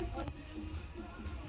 ハハハハ!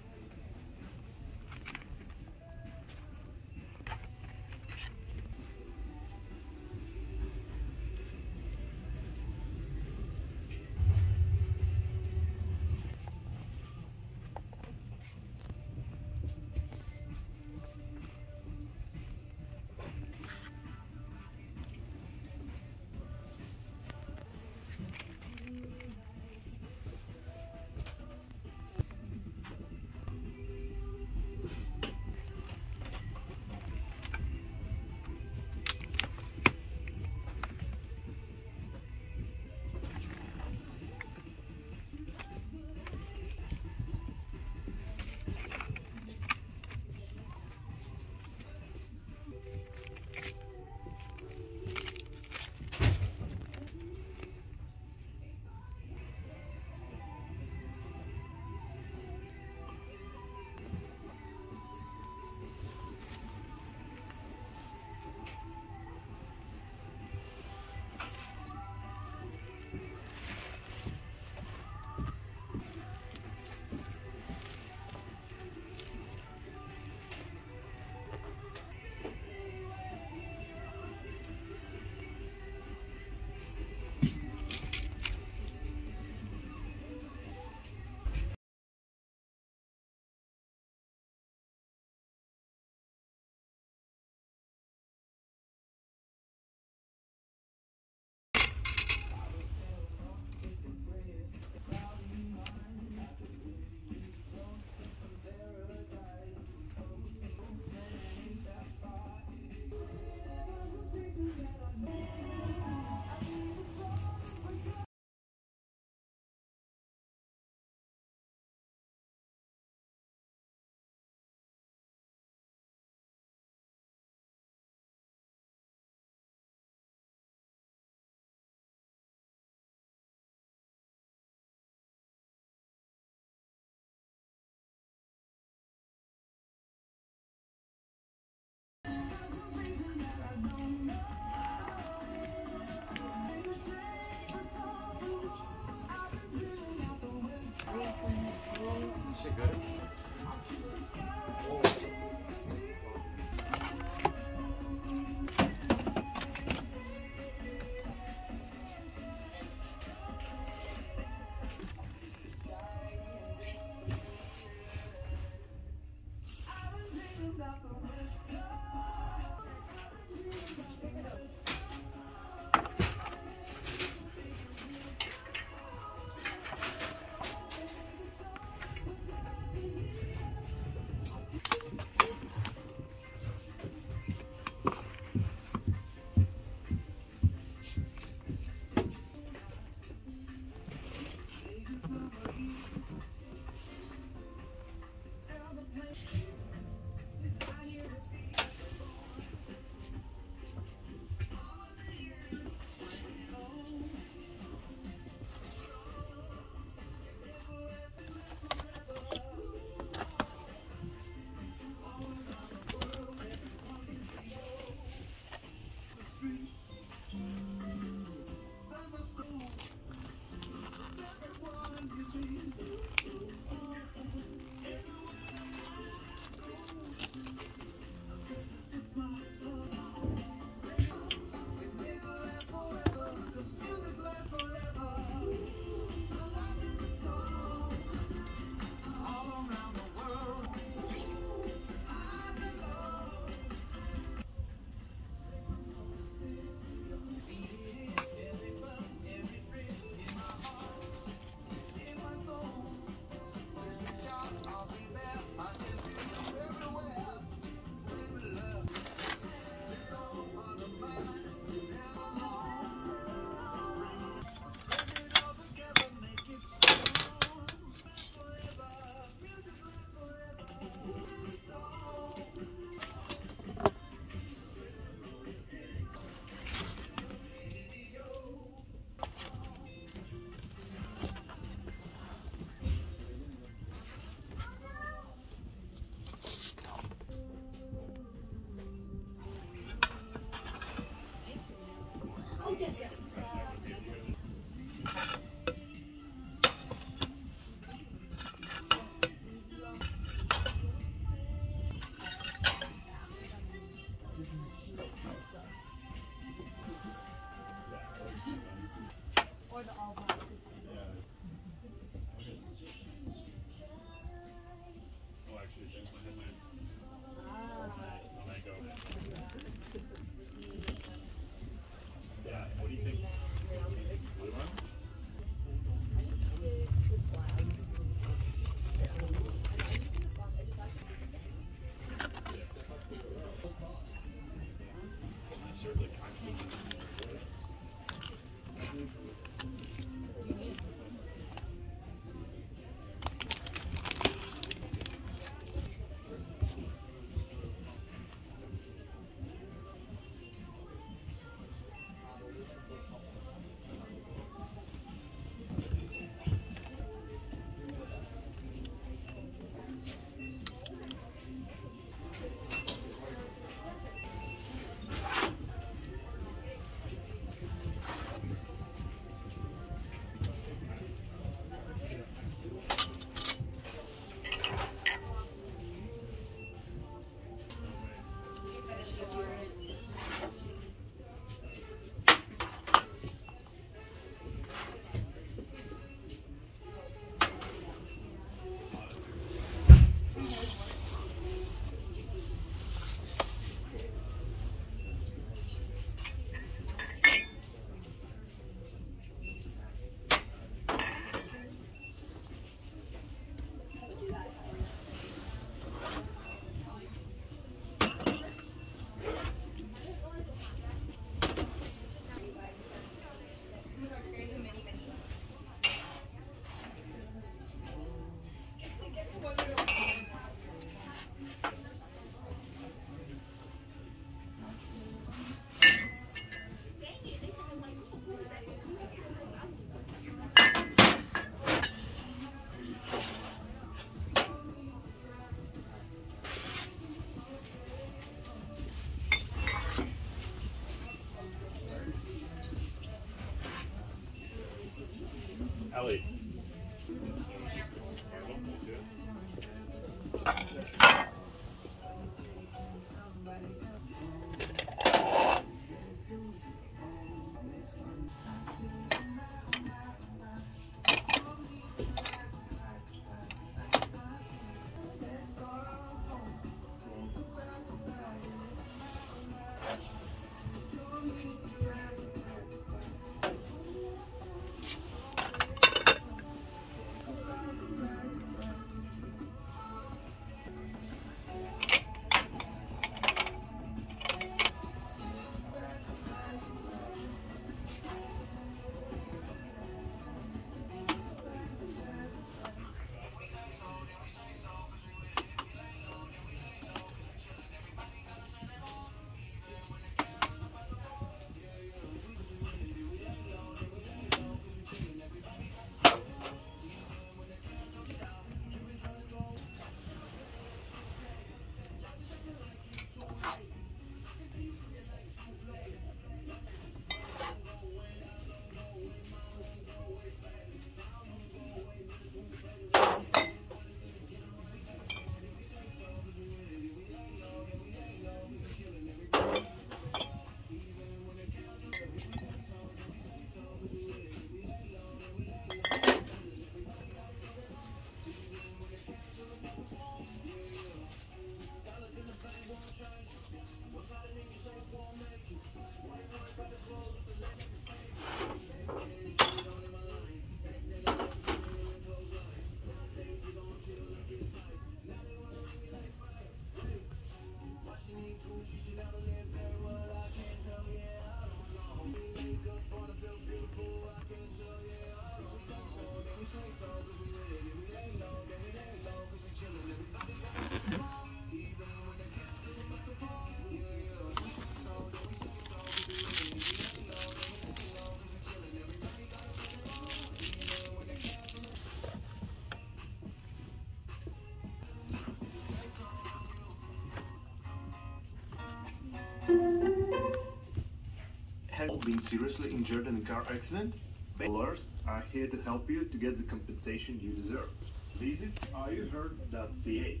Been seriously injured in a car accident? Bailers are here to help you to get the compensation you deserve. Visit areyouhurt.ca.